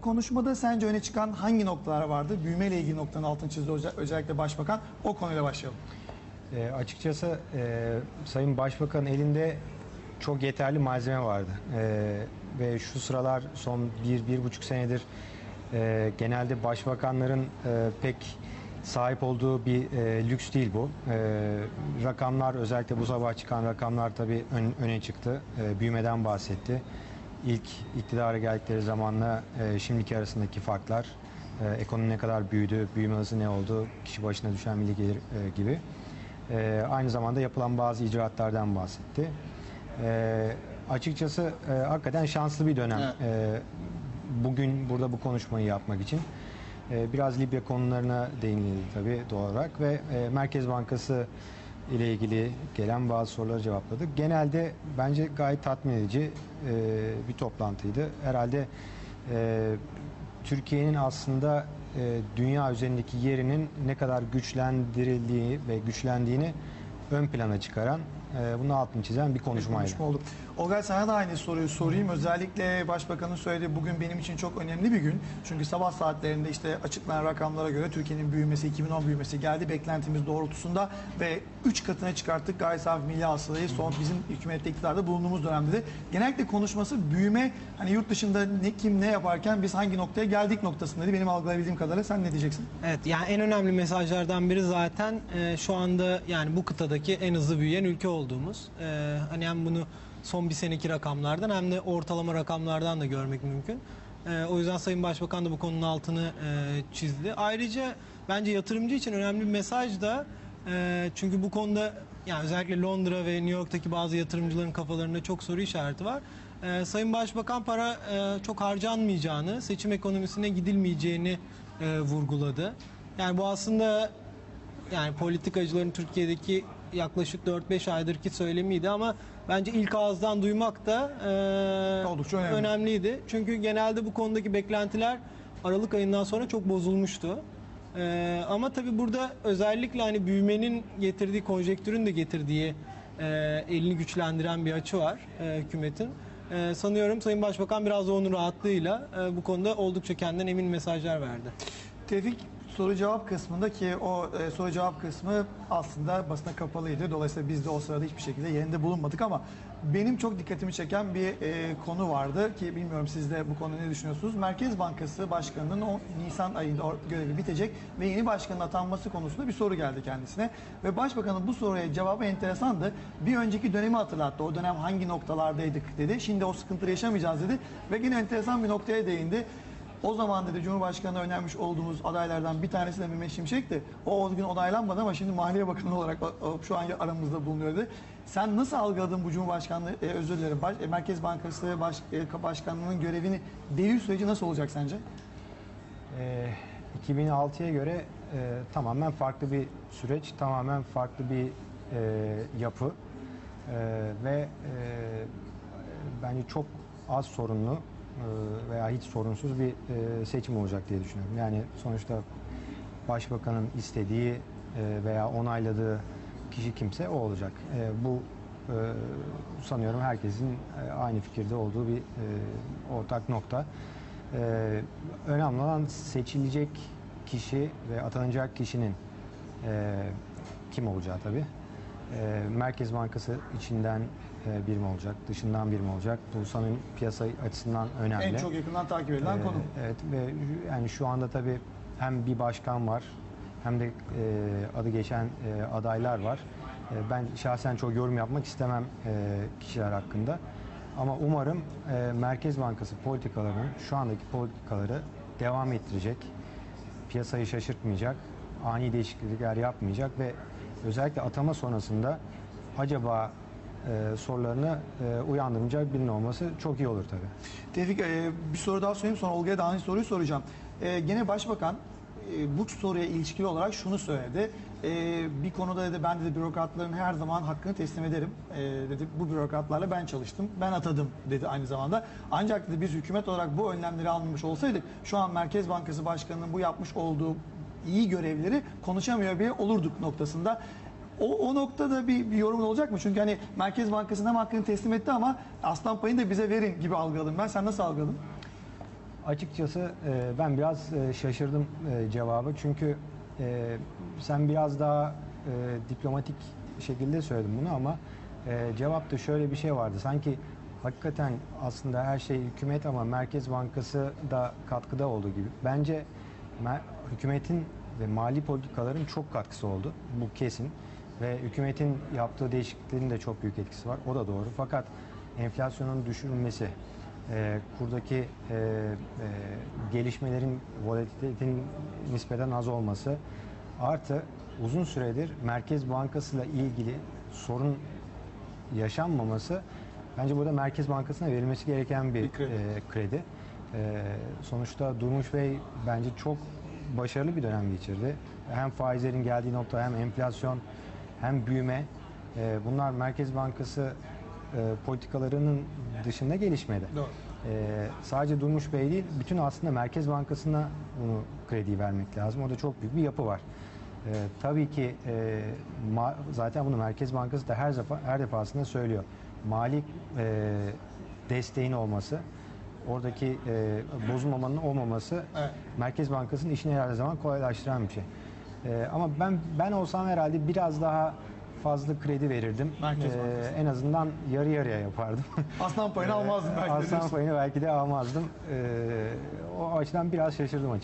Konuşmada sence öne çıkan hangi noktalar vardı? Büyümeyle ilgili noktanın altını çizdi özel- özellikle başbakan. O konuyla başlayalım. E, açıkçası e, Sayın Başbakan'ın elinde çok yeterli malzeme vardı. E, ve şu sıralar son bir, bir buçuk senedir e, genelde başbakanların e, pek sahip olduğu bir e, lüks değil bu. E, rakamlar özellikle bu sabah çıkan rakamlar tabii ön- öne çıktı. E, büyümeden bahsetti. İlk iktidara geldikleri zamanla e, şimdiki arasındaki farklar, e, ekonomi ne kadar büyüdü, büyüme hızı ne oldu, kişi başına düşen milli gelir e, gibi. E, aynı zamanda yapılan bazı icraatlardan bahsetti. E, açıkçası e, hakikaten şanslı bir dönem. E, bugün burada bu konuşmayı yapmak için. E, biraz Libya konularına değinildi tabii doğal olarak ve e, Merkez Bankası ile ilgili gelen bazı soruları cevapladık. Genelde bence gayet tatmin edici e, bir toplantıydı. Herhalde e, Türkiye'nin aslında e, dünya üzerindeki yerinin ne kadar güçlendirildiği ve güçlendiğini ön plana çıkaran, e, bunun altını çizen bir konuşmaydı. Konuşma oldu. Olgay sana da aynı soruyu sorayım. Özellikle Başbakanın söylediği bugün benim için çok önemli bir gün. Çünkü sabah saatlerinde işte açıklanan rakamlara göre Türkiye'nin büyümesi, 2010 büyümesi geldi beklentimiz doğrultusunda ve 3 katına çıkarttık gayri safi milli hasılayı son bizim hükümette iktidarda bulunduğumuz dönemde de. Genellikle konuşması büyüme hani yurt dışında ne kim ne yaparken biz hangi noktaya geldik noktasındaydı. Benim algılayabildiğim kadarıyla sen ne diyeceksin? Evet yani en önemli mesajlardan biri zaten e, şu anda yani bu kıtadaki en hızlı büyüyen ülke olduğumuz. E, hani hem bunu son bir seneki rakamlardan hem de ortalama rakamlardan da görmek mümkün. E, o yüzden Sayın Başbakan da bu konunun altını e, çizdi. Ayrıca bence yatırımcı için önemli bir mesaj da e, çünkü bu konuda yani özellikle Londra ve New York'taki bazı yatırımcıların kafalarında çok soru işareti var. E, Sayın Başbakan para e, çok harcanmayacağını, seçim ekonomisine gidilmeyeceğini e, vurguladı. Yani bu aslında yani politikacıların Türkiye'deki yaklaşık 4-5 aydır ki söylemiydi ama bence ilk ağızdan duymak da e, Oldukça önemli. önemliydi. Çünkü genelde bu konudaki beklentiler Aralık ayından sonra çok bozulmuştu. E, ama tabii burada özellikle hani büyümenin getirdiği, konjektürün de getirdiği e, elini güçlendiren bir açı var e, hükümetin. E, sanıyorum Sayın Başbakan biraz da onun rahatlığıyla e, bu konuda oldukça kendinden emin mesajlar verdi. Tevfik soru cevap kısmında ki o e, soru cevap kısmı aslında basına kapalıydı. Dolayısıyla biz de o sırada hiçbir şekilde yerinde bulunmadık ama benim çok dikkatimi çeken bir e, konu vardı ki bilmiyorum siz de bu konuda ne düşünüyorsunuz? Merkez Bankası Başkanı'nın o Nisan ayında görevi bitecek ve yeni başkanın atanması konusunda bir soru geldi kendisine. Ve Başbakanın bu soruya cevabı enteresandı. Bir önceki dönemi hatırlattı. O dönem hangi noktalardaydık dedi. Şimdi o sıkıntıları yaşamayacağız dedi. Ve yine enteresan bir noktaya değindi. O zaman dedi Cumhurbaşkanı'na önermiş olduğumuz adaylardan bir tanesi de Mehmet Şimşek'ti. O o gün onaylanmadı ama şimdi Maliye Bakanı olarak şu an aramızda bulunuyor dedi. Sen nasıl algıladın bu Cumhurbaşkanlığı, e, özür dilerim, Baş- e, Merkez Bankası baş, e, Başkanlığı'nın görevini, devir süreci nasıl olacak sence? Ee, 2006'ya göre e, tamamen farklı bir süreç, tamamen farklı bir e, yapı E, ve e, bence çok az sorunlu e, veya hiç sorunsuz bir e, seçim olacak diye düşünüyorum. Yani sonuçta başbakanın istediği e, veya onayladığı kişi kimse o olacak. E, bu e, sanıyorum herkesin e, aynı fikirde olduğu bir e, ortak nokta. Önemli olan seçilecek kişi ve atanacak kişinin e, kim olacağı tabii. Ee, Merkez Bankası içinden e, bir mi olacak, dışından bir mi olacak? Bu sanırım piyasa açısından önemli. En çok yakından takip edilen Ee, konu. Evet ve yani şu anda tabii hem bir başkan var hem de e, adı geçen e, adaylar var. E, ben şahsen çok yorum yapmak istemem e, kişiler hakkında. Ama umarım e, Merkez Bankası politikalarının şu andaki politikaları devam ettirecek. Piyasayı şaşırtmayacak, ani değişiklikler yapmayacak ve özellikle atama sonrasında acaba e, sorularını e, uyandırmayacak birinin olması çok iyi olur tabii. Tevfik e, bir soru daha sorayım sonra Olga'ya da aynı soruyu soracağım. E, gene Başbakan e, bu soruya ilişkili olarak şunu söyledi. E, bir konuda dedi ben dedi bürokratların her zaman hakkını teslim ederim. E, dedi bu bürokratlarla ben çalıştım. Ben atadım dedi aynı zamanda. Ancak dedi biz hükümet olarak bu önlemleri almamış olsaydık şu an Merkez Bankası Başkanı'nın bu yapmış olduğu iyi görevleri konuşamıyor bile olurduk noktasında. O, o noktada bir, bir yorumun olacak mı? Çünkü hani Merkez Bankası'nın hem hakkını teslim etti ama aslan payını da bize verin gibi algıladım ben. Sen nasıl algıladın? Açıkçası e, ben biraz e, şaşırdım e, cevabı. Çünkü e, sen biraz daha e, diplomatik şekilde söyledin bunu ama e, cevapta şöyle bir şey vardı. Sanki hakikaten aslında her şey hükümet ama Merkez Bankası da katkıda olduğu gibi. Bence hükümetin ve mali politikaların çok katkısı oldu. Bu kesin. Ve hükümetin yaptığı değişikliklerin de çok büyük etkisi var. O da doğru. Fakat enflasyonun düşürülmesi, e, kurdaki e, e, gelişmelerin, volatilitenin nispeten az olması artı uzun süredir Merkez Bankası ile ilgili sorun yaşanmaması bence burada Merkez Bankası'na verilmesi gereken bir, Bir kredi. e, kredi. E, sonuçta Durmuş Bey bence çok başarılı bir dönem geçirdi. Hem faizlerin geldiği nokta hem enflasyon hem büyüme e, bunlar Merkez Bankası e, politikalarının dışında gelişmedi. Doğru. Ee, sadece Durmuş Bey değil, bütün aslında Merkez Bankası'na bunu kredi vermek lazım. Orada çok büyük bir yapı var. Ee, tabii ki e, ma- zaten bunu Merkez Bankası da her defa her defasında söylüyor. Mali e, desteğin olması, oradaki e, bozulmamanın olmaması Evet. Merkez Bankası'nın işini her zaman kolaylaştıran bir şey. Ee, ama ben ben olsam herhalde biraz daha fazla kredi verirdim. Merkez Ee, Bankası. en azından yarı yarıya yapardım. Aslan payını almazdım belki de Aslan payını belki de almazdım. Ee, o açıdan biraz şaşırdım açıkçası.